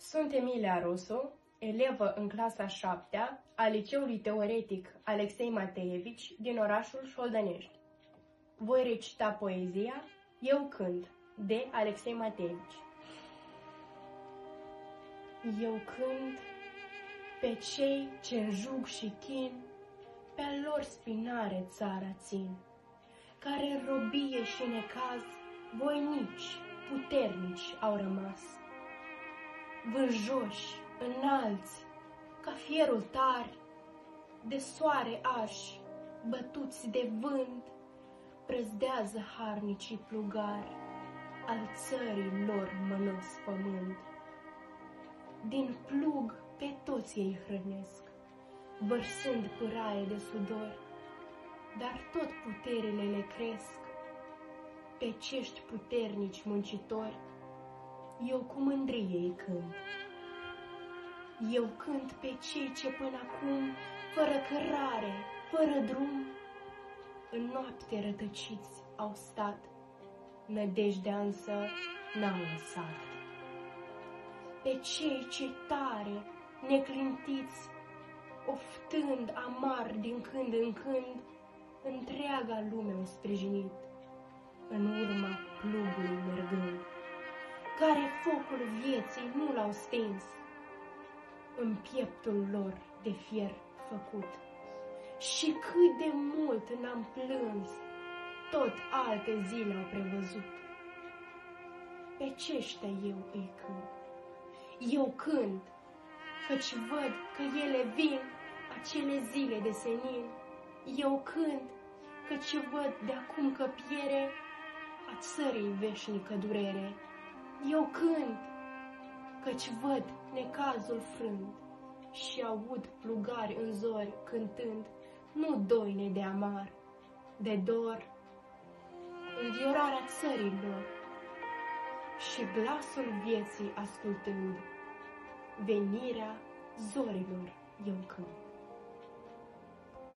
Sunt Emilia Rusu, elevă în clasa 7 a Liceului Teoretic Alexei Mateevici din orașul Șoldănești. Voi recita poezia Eu cânt de Alexei Mateevici. Eu cânt pe cei ce jug și chin, pe lor spinare țara țin, care robie și necaz, voinici, puternici au rămas vânjoși, înalți, ca fierul tari, de soare ași, bătuți de vânt, prăzdează harnicii plugari, al țării lor mănos pământ. Din plug pe toți ei hrănesc, vărsând pâraie de sudor, dar tot puterile le cresc pe cești puternici muncitori, eu cu mândrie îi cânt. Eu cânt pe cei ce până acum, fără cărare, fără drum, în noapte rătăciți au stat, nădejdea însă n-au lăsat. Pe cei ce tare, neclintiți, oftând amar din când în când, întreaga lume au sprijinit, în urma plugului mergând care focul vieții nu l-au stins în pieptul lor de fier făcut. Și cât de mult n-am plâns, tot alte zile au prevăzut. Pe ceștia eu îi cânt, eu cânt, căci văd că ele vin acele zile de senin. Eu cânt, căci văd de acum că piere a țării veșnică durere. Eu cânt, căci văd necazul frânt și aud plugari în zori cântând, nu doine de amar, de dor, înviorarea țărilor și glasul vieții ascultând, venirea zorilor eu cânt.